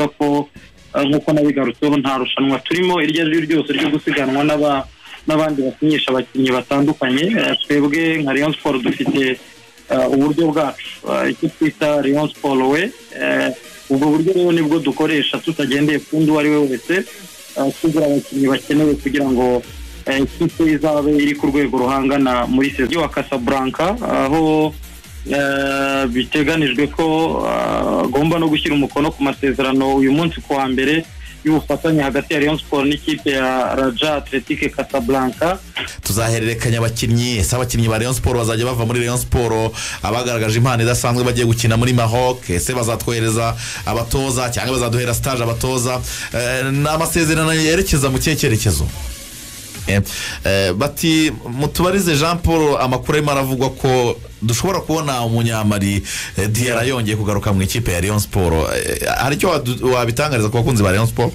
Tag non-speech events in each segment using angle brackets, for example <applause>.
navuga ko eh, nk'uko nabigarutseho nta rushanwa turimo. Iryo ari ryo ryose ryo gusiganwa n'aba- n'abandi basinyisha abakinnyi batandukanye. Eh, twebwe nka Rayon Sport dufite eh, uburyo bwacu. Eh, icyo twita Rayon Sport we ubwo buryo rero ni bwo dukoresha tutagendeye ku undi uwo ari we wese tugura abakinnyi bakenewe kugira ngo ikipe izabe iri ku rwego ruhangana muri seziyo wa Casablanca. Aho biteganijwe ko ah, agomba no gushyira umukono ku masezerano uyu munsi ku wa mbere y'ubufatanye hagati ya Rayon Sport n'ikipe ya Raja Athletic Casablanca. Tuzahererekanya abakinnyi ese abakinnyi ba Rayon Sport bazajya bava muri Rayon Sport abagaragaje impano idasanzwe bagiye gukina muri Maroc ese bazatwohereza abatoza cyangwa bazaduhera stage abatoza. Eh, ni amasezerano yerekeza mu kihe cyerekezo. Eh, eh, bati mutubarize jean paul amakuru arimo aravugwa ko dushobora kubona umunyamari eh, diara yongeye kugaruka mu ikipe ya Sport. Eh, hari icyo wadu- wabitangariza ku bakunzi ba Rayon Sport?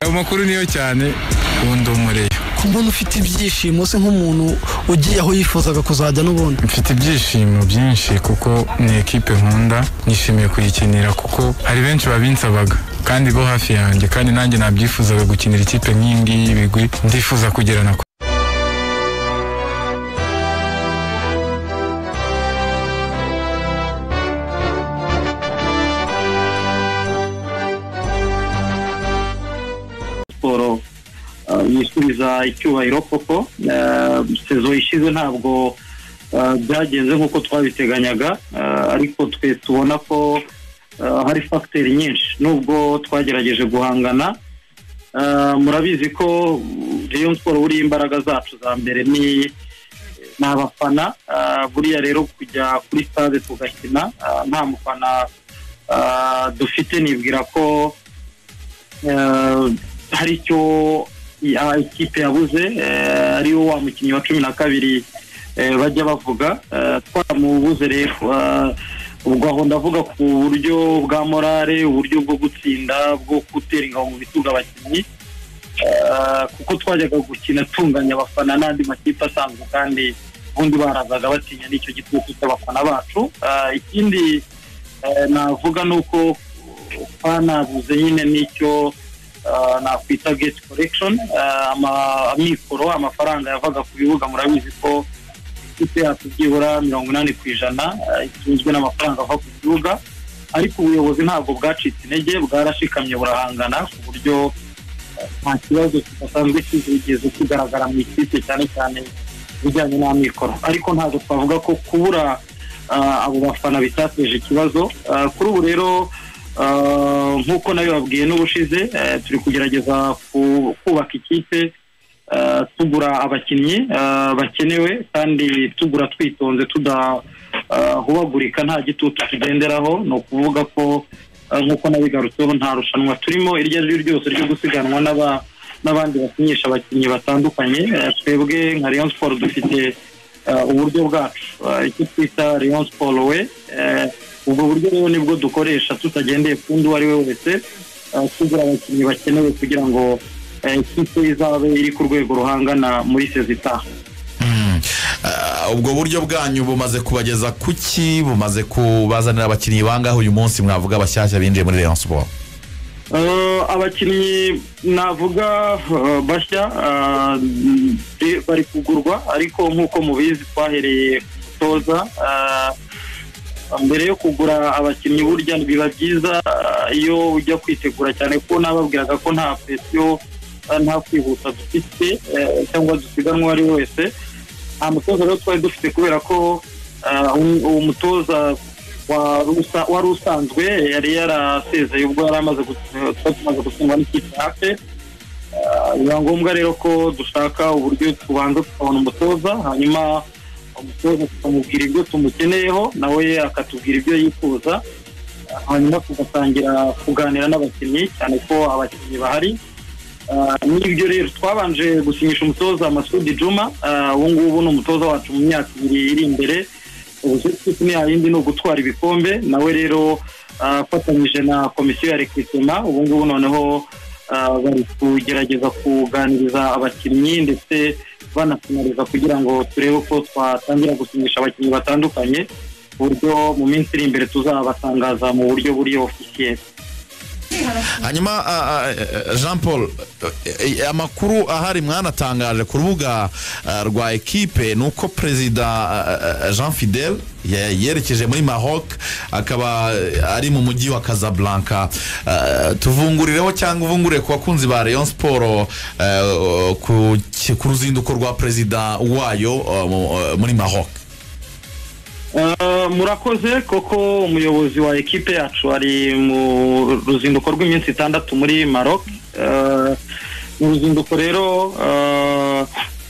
Ayo makuru niyo cyane ubundi umureyo. Ku muntu ufite ibyishimo se nk'umuntu ugiye aho yifuzaga kuzajya n'ubundi. Mfite ibyishimo byinshi kuko ni ekipe nkunda nishimiye kuyikinira kuko hari benshi babinsabaga kandi bo hafi yanjye kandi nanjye nabyifuzaga gukinira ikipe nk'iyi ngiyi y'ibigwi ndifuza kugerana ku siporo yisubiza icyubahiro koko Uh, sezo ishize ntabwo byagenze nk'uko twabiteganyaga uh, ariko twe tubona ko hari fagiteri nyinshi nubwo twagerageje guhangana Uh, murabizi ko Rayon Sport buriya imbaraga zacu za mbere ni abafana buriya rero kujya kuri stade tugakina nta mufana dufite nibwira ko hari icyo ikipe yabuze eh, ari wo wa mukinnyi wa cumi na kabiri eh, bajya bavuga. Eh, twaramubuze rero. Ubwo aho ndavuga ku buryo bwa morale uburyo bwo gutsinda bwo gutera ingabo mu bitugu abakinnyi. Kuko twajyaga gukina tunganya abafana n'andi makipe asanzwe kandi ubundi barazaga batinya n'icyo gitutu cy'abafana bacu. Ikindi navuga ni uko twanabuze nyine n'icyo nakwita gate collection. Uh, amikoro amafaranga yavaga ku bibuga murabizi ko ikipe yacu byibura mirongo inani ku ijana uh, itunzwe n'amafaranga ava ku bibuga ariko ubuyobozi ntabwo bwacitse intege bwarashikamye burahangana ku buryo uh, nta kibazo kidasanzwe kizigeze kigaragara mu ikipe cyane cyane ibijyanye n'amikoro. Ariko ntabwo twavuga ko kubura uh, abo bafana bitateje ikibazo. Uh, kuri ubu rero Uh, nk'uko nabibabwiye n'ubushize eh, turi kugerageza ku- kubaka ikipe uh, tugura abakinnyi bakenewe kandi tugura twitonze tudahubagurika nta gitutu tugenderaho ni ukuvuga ko nk'uko nabigarutseho nta rushanwa turimo. Iryo ari ryo ryose ryo gusiganwa n'aba- n'abandi basinyisha abakinnyi batandukanye. Eh, twebwe nka Rayon Sport dufite uburyo bwacu. Icyo twita Rayon Sport we eh, ubwo buryo rero ni bwo dukoresha tutagendeye ku undi uwo ari we wese uh, tugura abakinnyi bakenewe kugira ngo eh, ikipe izabe iri ku rwego ruhangana muri sezitaha Ah, ubwo buryo bwanyu bumaze kubageza kuki? Bumaze kubazanira abakinnyi bangahe uyu munsi? Mwavuga bashyashya binjiye muri Sport Uh, abakinnyi navuga bashya bari kugurwa ariko nk'uko mubizi twahereye ku uh, mbere yo kugura abakinnyi burya biba byiza uh, iyo ujya kwitegura cyane ko nababwiraga ko nta presiyo uh, nta kwihuta dufite uh, cyangwa dusiganwa uwo ari we wese nta mutoza rero twari dufite kubera ko uwo- mutoza wari usa- wari usanzwe yari yarasezeye ubwo yari amaze gutsindwa n'ikipe ape biba ngombwa rero ko dushaka uburyo tubanza tukabona umutoza hanyuma umutoza tukamubwira ibyo tumukeneyeho nawe akatubwira ibyo yifuza hanyuma tugatangira kuganira n'abakinnyi cyane ko abakinnyi bahari. Ah, n'ibyo rero twabanje gusinyisha umutoza masudi juma. Ah, ubu ngubu ni umutoza wacu mu myaka ibiri iri imbere. Ni yindi ni ugutwara ibikombe. Nawe rero ah, afatanyije na komisiyo ya rekritement ubu ngubu noneho bari kugerageza kuganiriza abakinnyi ndetse banafinariza kugira ngo turebe ko twatangira gusinyisha abakinnyi batandukanye ku buryo mu minsi iri imbere tuzabatangaza mu buryo buri ofisiyeri hanyuma eh, jean paul eh, eh, amakuru ahari mwanatangaje ku rubuga ah, rwa ekipe ni uko perezida ah, jean fidel ye- yerekeje muri maroc akaba eh, ari mu mujyi wa casablanca. Tuvungurireho cyangwa uvungurire ku bakunzi ba rayon siporo eh, ku ruzinduko rwa perezida wayo mu- muri maroc. Uh, murakoze koko umuyobozi wa ekipe yacu ari mu ruzinduko rw'iminsi itandatu muri maroc. Uh, mu ruzinduko rero uh,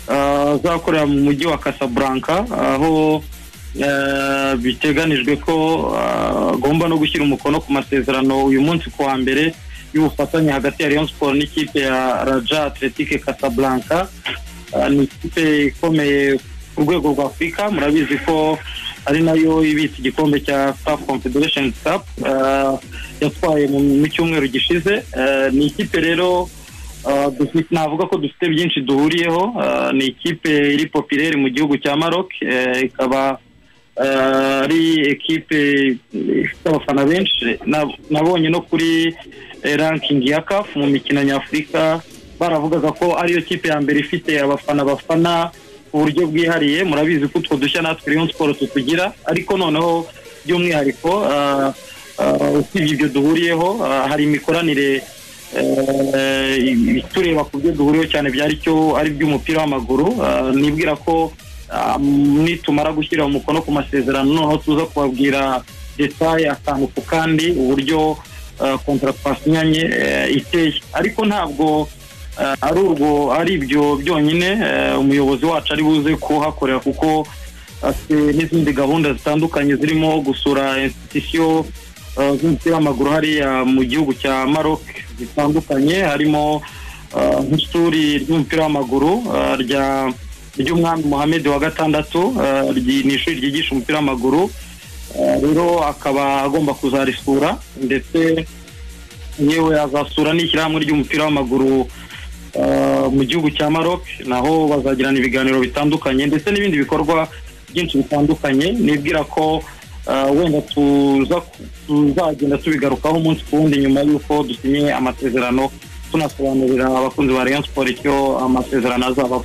uh, azakorera mu mujyi wa casablanca aho uh, biteganijwe ko uh, agomba no gushyira umukono ku masezerano uyu munsi ku wa mbere y'ubufatanye hagati ya rayon sport n'ikipe ya raja atletique casablanca. Uh, ni ikipe ikomeye ku rwego rwa afurika murabizi ko ari na yo ibitse igikombe cya CAF confederation cup. Uh, yatwaye mu cyumweru gishize. Uh, ni ikipe rero dufite- navuga ko dufite byinshi duhuriyeho. Uh, ni ikipe iri popirere mu gihugu cya maroc. Ikaba ari ekipe ifite abafana benshi. Na- nabonye no kuri eh, ranking ya CAF mu mikino nyafurika baravugaga ko ariyo kipe ya mbere ifite abafana bafana. Ku buryo bwihariye murabizi ko utwo dushya natwe Rayon Sport tutugira ariko noneho by'umwihariko ah, ah, usibye ibyo duhuriyeho ah, hari imikoranire tureba ku byo duhuriyeho cyane byari cyo ari by'umupira w'amaguru nibwira ko ah, nitumara gushyira umukono ku masezerano noneho tuza kubabwira detaye akantu ku kandi uburyo kontara twasinyanye eh, iteye. Ariko ntabwo ari urwo ari ibyo byonyine eh, umuyobozi wacu ari buze kuhakorera kuko afite n'izindi gahunda zitandukanye zirimo gusura institusiyo eh, z'umupira w'amaguru hariya mu gihugu cya maroc zitandukanye harimo eh, nk'ishuri ry'umupira w'amaguru eh, ry'umwami Mohamed wa gatandatu eh, ni ishuri ryigisha umupira w'amaguru Eh, rero akaba agomba kuzarisura ndetse yewe azasura n'ishyirahamwe ry'umupira w'amaguru eh, mu gihugu cya maroc naho bazagirana ibiganiro bitandukanye ndetse n'ibindi bikorwa byinshi bitandukanye nibwira ko eh, wenda tuza tuzagenda tubigarukaho umunsi ku wundi nyuma y'uko dusinye amasezerano tunasobanurira abakunzi ba rayon sport icyo amasezerano azaba.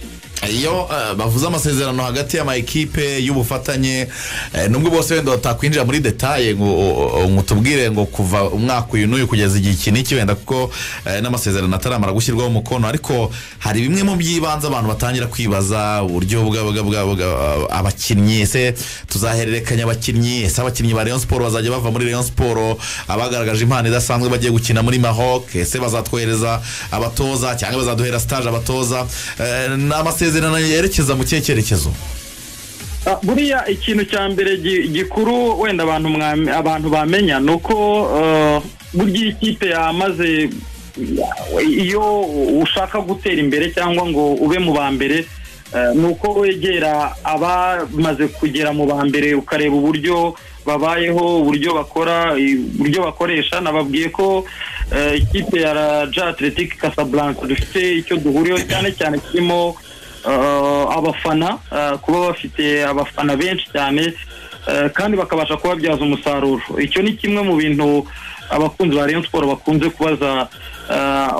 Iyo eh, bavuze amasezerano hagati y'ama ekipe y'ubufatanye eh, nubwo bose wenda batakwinjira muri detaye ngo mutubwire ngo kuva umwaka uyu n'uyu kugeza igihe iki n'iki wenda kuko eh, n'amasezerano ataramara gushyirwaho umukono. Ariko hari bimwe mu by'ibanze abantu batangira kwibaza uburyo bwa- bwa- bwa- abakinnyi ese tuzahererekanya abakinnyi ese abakinnyi ba rayon siporo bazajya bava muri rayon siporo abagaragaje impano idasanzwe bagiye gukina muri maroc ese bazatwohereza abatoza cyangwa bazaduhera stage abatoza. Ni amasezerano yerekeza mu kihe cyerekezo? Ah, buriya ikintu cya mbere gi- gikuru wenda abantu bamenya ni uko eh, burya ikipe yamaze iyo ushaka gutera imbere cyangwa ngo ube mu ba mbere eh, ni uko wegera abamaze kugera mu ba mbere ukareba uburyo babayeho uburyo bakora uburyo bakoresha nababwiye ko eh, ikipe ya raja atletic casablanca dufite icyo duhuriyeho cyane cyane kirimo abafana uh, kuba bafite abafana benshi cyane uh, kandi bakabasha kubabyaza umusaruro. Icyo ni kimwe mu bintu abakunzi ba Rayon Sport bakunze kubaza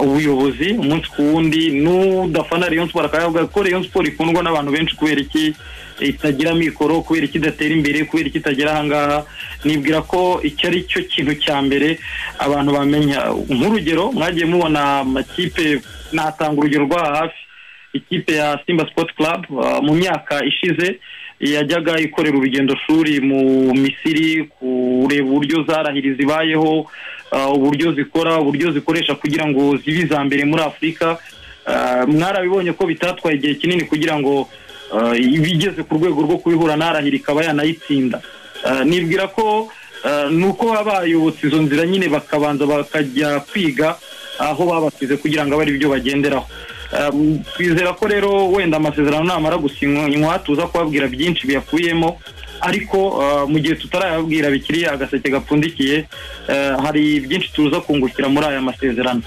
ubuyobozi umunsi ku wundi. N'udafana Rayon Sport akavuga ko Rayon Sport ikundwa n'abantu benshi kubera iki? Itagira mikoro kubera iki idatera imbere kubera iki itagera ahangaha nibwira ko icyo ari cyo kintu cya mbere abantu bamenya. Nk'urugero mwagiye mubona amakipe natanga urugero rwa hafi. Ikipe ya simba sport club uh, mu myaka ishize yajyaga ikorera urugendo shuri mu misiri kureba uburyo zarahiri zibayeho uh, uburyo zikora uburyo zikoresha kugira ngo zibe iza mbere muri afurika Uh, mwarabibonye ko bitatwaye igihe kinini kugira ngo uh, ibe igeze ku rwego rwo kubihura n'arahira ikaba yanayitsinda. Nibwira ko ni uko baba bayobotse izo nzira nyine bakabanza bakajya kwiga aho babasize kugira ngo abe ari byo bagenderaho. Twizera ko rero wenda amasezerano namara gusinywa tuza kubabwira byinshi biyakuyemo ariko uh, mu gihe tutarayababwira bikiri agaseke gapfundikiye uh, hari byinshi tuza kungukira muri aya masezerano.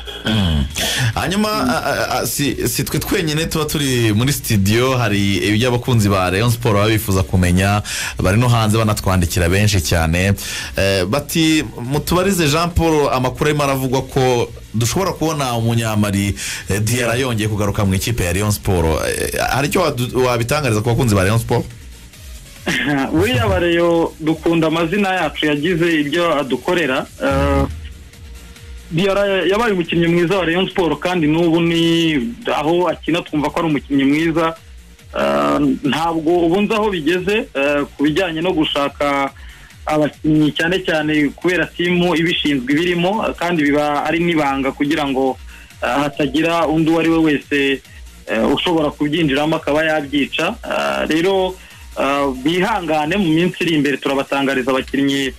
Hanyuma a- a- a- si twe twenyine tuba turi muri sitidiyo hari ibyo abakunzi ba Rayon Sport baba bifuza kumenya bari no hanze banatwandikira benshi cyane. Eh, bati mutubarize Jean Paul amakuru arimo aravugwa ko dushobora kubona umunyamari eh, Diarra yongeye kugaruka mu ikipe ya Sport. Eh, hari icyo wadu- wabitangariza ku bakunzi ba Rayon Sport? <laughs> Buriya bareyo dukunda amazina yacu yagize ibyo adukorera. Uh, Diarra yabaye umukinnyi mwiza wa Rayon Sport kandi n'ubu ni aho akina twumva ko ari umukinnyi mwiza. Ntabwo ubu nzi aho bigeze ku bijyanye no gushaka abakinnyi cyane cyane kubera timu ibishinzwe ibirimo kandi biba ari n'ibanga kugira ngo uh, hatagira undi uwo ari we wese uh, ushobora kubyinjiramo akaba yabyica. Uh, rero bihangane mu minsi iri imbere turabatangariza abakinnyi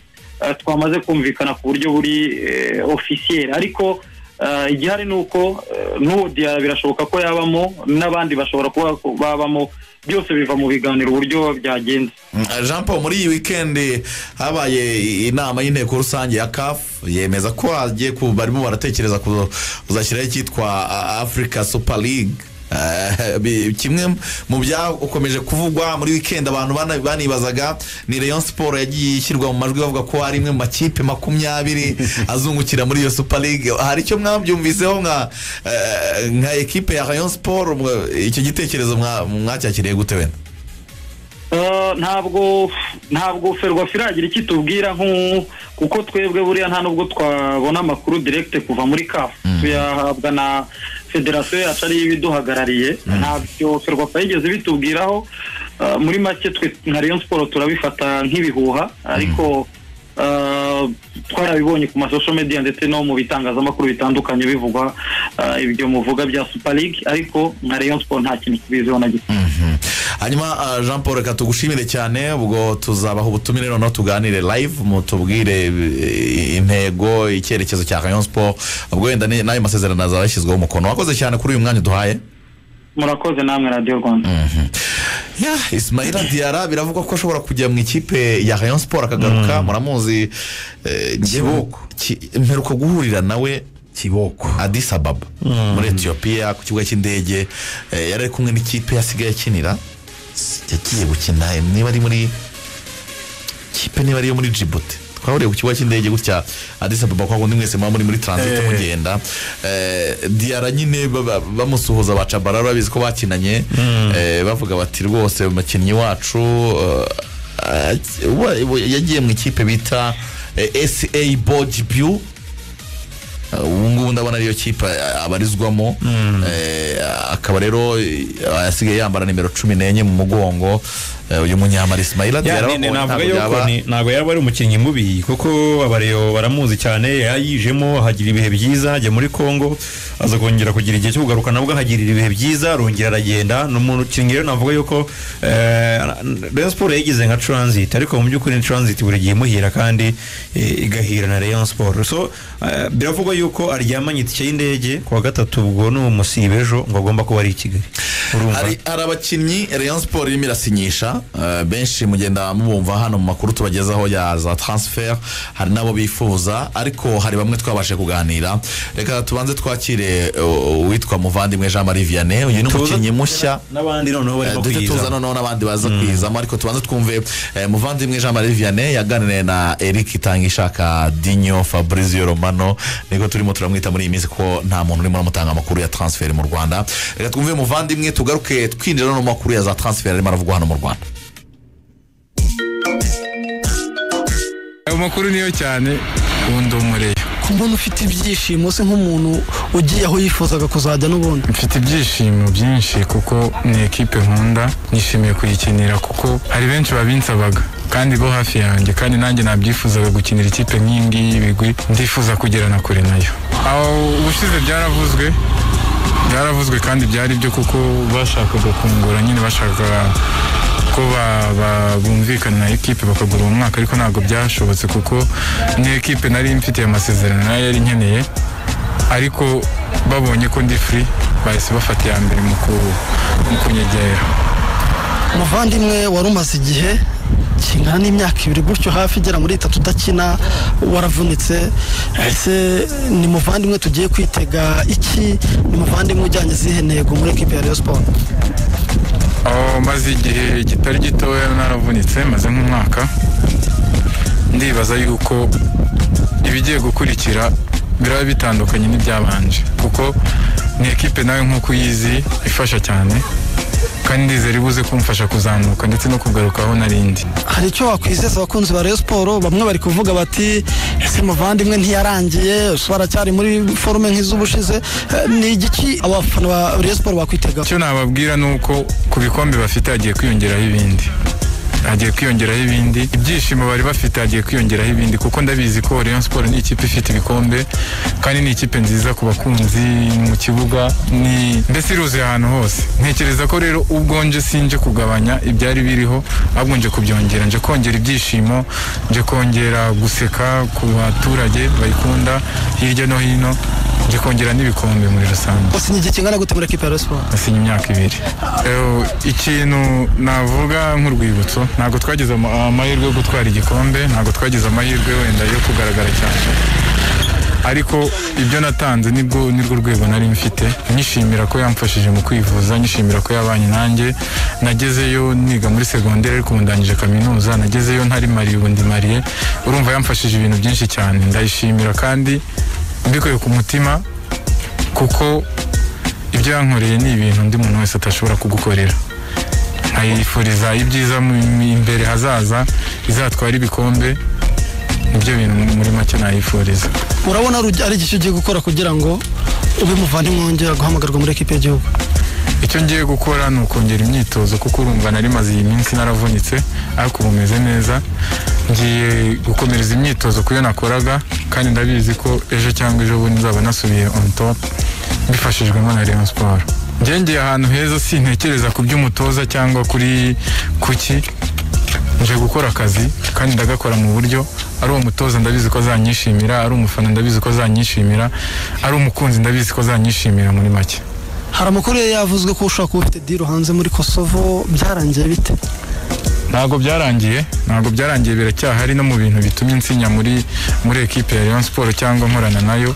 twamaze kumvikana ku buryo buri ofisiyeri ariko igihari ni uko n'uwo Diarra birashoboka ko yabamo n'abandi bashobora kuba babamo byose biva mu biganiro uburyo byagenze. Mm, Jean Paul muri iyi wikendi habaye inama y'inteko rusange ya CAF yemeza ko hagiye barimo baratekereza ku- kuzashyiraho icyitwa League Eh, bi- kimwe mu byakomeje kuvugwa muri wikendi abantu bana- banibazaga ni Rayon Sport yagiye ishyirwa mu majwi bavuga ko ari imwe mu makipe makumyabiri <laughs> azungukira muri iyo Super League. Hari icyo mwabyumviseho nka eh, nka ekipe ya Rayon Sport? Mwa- icyo gitekerezo mwa- mwacyakiriye gute wenda? Uh, ntabwo ntabwo ferwafa iragira icyo itubwira kuko twebwe buriya nta nubwo twabona amakuru direkite kuva muri kafu tuyahabwa na federasiyo yacu ariyo ibiduhagarariye ntabyo ferwafa yigeze bitubwiraho. Uh, muri make twe nka rayon siporo turabifata nk'ibihuha. Ariko uh, twarabibonye ku masosho media ndetse no mu bitangazamakuru bitandukanye bivugwa uh, ibyo muvuga bya super league. Ariko nka rayon siporo nta kintu tubiziho na gito hanyuma uh, jean paul reka tugushimire cyane ubwo tuzabaha ubutumire noneho tuganire live mutubwire eh, intego icyerekezo cya rayon sport. Ubwo wenda n'ayo masezerano azaba yashyizweho umukono. Wakoze cyane kuri uyu mwanya uduhaye murakoze namwe radiyo rwanda. Ya ismaila diara biravugwa ko ashobora kujya mu ikipe ya rayon sport akagaruka. Muramuzi eh, Kiboko. ki- mperuka guhurira nawe. Kiboko Addis Ababa. Muri etiyopiya ku kibuga cy'indege. Eh, yari ari kumwe n'ikipe yasigaye akinira. Yagiye gukina niba ari muri kipe niba ari iyo muri Djibouti. Twahuriye ku kibuga cy'indege gutya Addis Ababa kwa kundi mwese muba muri muri transit Eh. mugenda. Eh, Diarra nyine baba- bamusuhuza ba Tchabalala babizi ko bakinanye. Eh, bavuga bati rwose umukinnyi wacu wa- wa- yagiye mu ikipe bita eh, SA Bojibu Uh, ubu ngubu ndabona ariyo kipe abarizwamo Eh, akaba rero eh, asigaye yambara nimero cumi n'enye mu mugongo. Eh, uyu munyamara Ismaila navuga ntabwo yuko yaba ari umukinnyi mubi kuko abareyo baramuzi cyane yayijemo ahagira ibihe byiza ajya muri congo aza kongera kugira igihe cyo kugaruka nabwo ahagirira ibihe byiza arongera aragenda. Ni umukinnyi rero navuga yuko eh, rayon sport yayigize nka transit ariko mu by'ukuri ni transit buri gihe imuhira kandi eh, igahira na rayon sport so eh, biravugwa yuko aryamanye itike y'indege ku wa gatatu ubwo ni umusibe ejo ngo agomba kuba ari i kigali. Hari abakinnyi Rayon Sport irimo irasinyisha. eh, benshi mugenda mubumva hano mu makuru tubagezaho ya za transfer hari n'abo bifuza ariko hari bamwe twabashe kuganira. Reka tubanze twakire uh, uwitwa muvandimwe Jean Marie Vianney uyu ni umukinnyi mushya. n'abandi noneho barimo Eh, duhite tuza kwiza noneho n'abandi baza kwizamo ariko tubanze twumve eh, muvandimwe jean marie vianney yaganiriye na eric itangishaka dinyo fabrizio romano. Niko turimo turamwita muri iyi minsi ko nta muntu urimo uramutanga amakuru ya transfer mu rwanda. Reka twumve muvandimwe tugaruke twinjira no mu makuru ya za transfer arimo aravugwa hano mu rwanda. Ayo makuru niyo cyane ubundi umureyo. Mbona ufite ibyishimo se nk'umuntu ugiye aho yifuzaga kuzajya n'ubundi? Mfite ibyishimo byinshi kuko ni ekipe nkunda nishimiye kuyikinira kuko hari benshi babinsabaga kandi bo hafi yanjye kandi nanjye nabyifuzaga gukinira ikipe nk'iyi ngiyi y'ibigwi ndifuza kugera na kure na yo. Aho ubushize byaravuzwe byaravuzwe kandi byari byo kuko bashakaga kungura nyine bashakaga ko bumvikana na ekipe bakagura uwo mwaka ariko ntabwo byashobotse kuko ni ekipe nari mfitiye amasezerano na yo yari nkeneye ariko babonye ko ndi free bahise bafata iya mbere mu kunyegera. Umuvandimwe wari umaze igihe kingana n'imyaka ibiri gutyo hafi igera muri itatu udakina waravunitse. Ese ni muvandimwe tugiye kwitega iki? Ni muvandimwe ujyanye izihe ntego muri ekipi ya Rayon Sport aho maze igihe kitari gitoya naravunitse maze nk'umwaka ndibaza yuko ibigiye gukurikira biraba bitandukanye n'ibyabanje. Kuko ni ekipe nawe nk'uko uyizi ifasha cyane. Kandi ndizera ibuze kumfasha kuzamuka ndetse no kugaruka aho narindi hari icyo wakwizeza abakunzi ba Rayon Sport bamwe bari kuvuga bati ese muvandimwe ntiyarangiye? Ese baracyari muri forume nk'iz'ubushize. Eh, ni igiki abafana ba Rayon Sport bakwitegaho? Icyo nababwira ni uko ku bikombe bafite hagiye kwiyongeraho ibindi. Hagiye kwiyongeraho ibindi. Ibyishimo bari bafite hagiye kwiyongeraho ibindi kuko ndabizi ko Rayon Sport ni ikipe ifite ibikombe kandi ni ikipe nziza ku bakunzi mu kibuga ni mbese iruzuye ahantu hose. Ntekereza ko rero ubwo nje sinje kugabanya ibyari biriho ahubwo nje kubyongera. Nje kongera ibyishimo nje kongera guseka ku baturage bayikunda hirya no hino nje kongera n'ibikombe muri rusange. Gusinya igihe kingana gute muri ekipi ya Sport? Asinya imyaka ibiri. Ikintu navuga nk'urwibutso ntabwo twagize ama- amahirwe yo gutwara igikombe ntabwo twagize amahirwe wenda yo kugaragara cyane. Ariko ibyo natanze ni bwo nirwo rwego nari mfite. Nyishimira ko yamfashije mu kwivuza nyishimira ko yabanye nanjye. Nagezeyo niga muri segonderi ariko ubu ndangije kaminuza. Nagezeyo ntari mariye ubu ndi mariye. Urumva yamfashije ibintu byinshi cyane. Ndayishimira kandi mbikuye ku mutima kuko ibyo yankoreye ni ibintu undi muntu wese atashobora kugukorera. Nkayifuriza ibyiza imbere hazaza izatwara ibikombe ni byo bintu muri make nayifuriza. Urabona ari iki ugiye gukora kugira ngo ube muvandimwe wongera guhamagarwa muri ekipi y'igihugu? Icyo ngiye gukora ni ukongera imyitozo kuko urumva nari maze iyi minsi naravunitse ariko ubu meze neza. Ngiye gukomereza imyitozo ku yo nakoraga kandi ndabizi ko ejo cyangwa ejo bundi nzaba nasubiye on top mbifashijwemo na Rayon Sport. Ngengeye ahantu heza sintekereza ku by'umutoza cyangwa kuri kuki. Nje gukora akazi kandi ndagakora mu buryo. Ari uwo mutoza ndabizi ko azanyishimira ari umufana ndabizi ko azanyishimira ari umukunzi ndabizi ko azanyishimira muri make. Hari amakuru yavuzwe ko ushobora kuba ufite diro hanze muri kosovo byarangiye bite? Ntabwo byarangiye ntabwo byarangiye biracyahari no mu bintu bitumye nsinya muri muri ekipe ya Rayon Sport cyangwa nkorana na yo.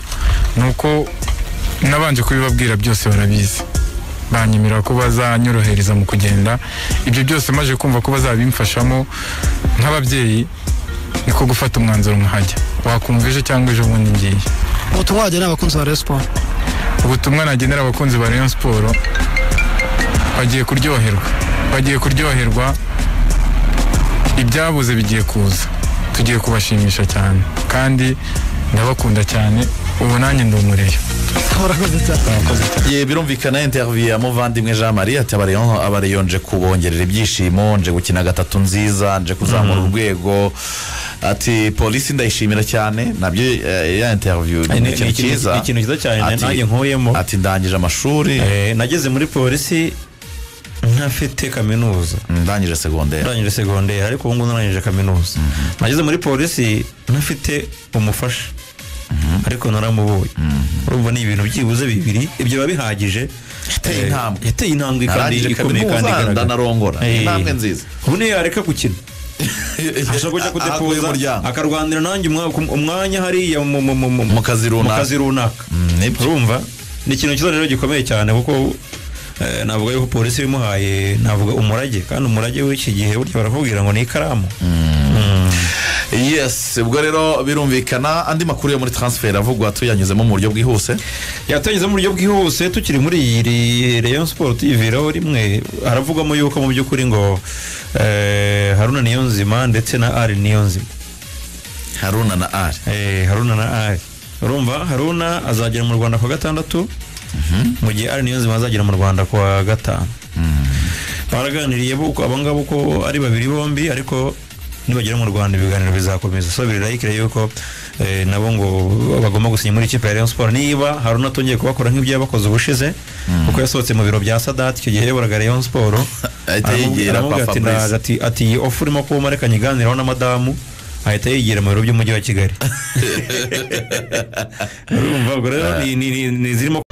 Ni uko nabanje kubibabwira byose barabizi. Banyemera ko bazanyorohereza mu kugenda. Ibyo byose maze kumva ko bazabimfashamo nk'ababyeyi niko gufata umwanzuro nkahajya. Wakumva ejo cyangwa ejo bundi ngiye. Ubutumwa wagenera abakunzi ba Rayon Sport. Ubutumwa nagenera abakunzi ba Rayon Sport. Bagiye kuryoherwa. Bagiye kuryoherwa. Ibyabuze bigiye kuza. Tugiye kubashimisha cyane. Kandi ndabakunda cyane. Ubu nanjye ndi Ye, birumvikana interview ya muvandimwe jean marie ati abariyo abariyo nje kubongerera ibyishimo nje gukina gatatu nziza nje kuzamura urwego. Ati polisi ndayishimira cyane na byo eh, ya interview Ni- ikintu cyiza. ikintu cyiza cyane Ati- nanjye nkuyemo. Ati ndangije amashuri. Eh, nageze muri polisi ntafite kaminuza. Ndangije segonderi ndangije segonderi ariko ubu ngubu narangije kaminuza. Nageze muri polisi ntafite umufasha. Ariko naramubonye urumva ni ibintu byibuze bibiri ibyo biba bihagije Yateye Eh, intambwe. yateye intambwe kandi ikomeye kandi igaragara. ndanarongora. Eh. intambwe nziza. Ubu niyo yareka gukina. <laughs> Ashobora kujya kudepoza akarwanira nanjye umwa- umwanya hariya mu- kazi runaka. Mm, urumva? Ni ikintu cyiza rero gikomeye cyane kuko eh, navuga yuko polisi bimuhaye navuga umurage. Kandi umurage w'iki gihe burya barakubwira ngo ni ikaramu. Yes ubwo rero birumvikana andi makuru yo muri transfer avugwa tuyanyuzemo mu buryo bwihuse. Yatangizamo mu buryo bwihuse tukiri muri iyi Rayon Sport tuyiviraho rimwe haravugwamo yuko mu by'ukuri ngo eh, Haruna Niyonzima ndetse na Ari Niyonzima. Haruna na ari. Eh, Haruna na Ari. Urumva Haruna azagera mu Rwanda ku wa gatandatu mu gihe Ari Niyonzima azagera mu Rwanda ku wa gatanu. Baraganiriye bo uko abangaba uko ari babiri bombi ariko nibagera mu Rwanda ibiganiro bizakomeza. So birarayikire yuko eh, nabo ngo bagomba gusinya muri ikipe ya Rayon Sport niba Haruna atongeye kubakora nk'ibyo yabakoze ubushize kuko yasohotse mu biro bya Sadat icyo gihe yayoboraga Rayon Sport <laughs> Ahita yigira ati, Fabrice. Ati ati ofu urimo kuba reka nyiganiraho na madamu. Ahita yigira mu biro by'umujyi wa kigali. <laughs> Urumva ubwo rero ni zirimo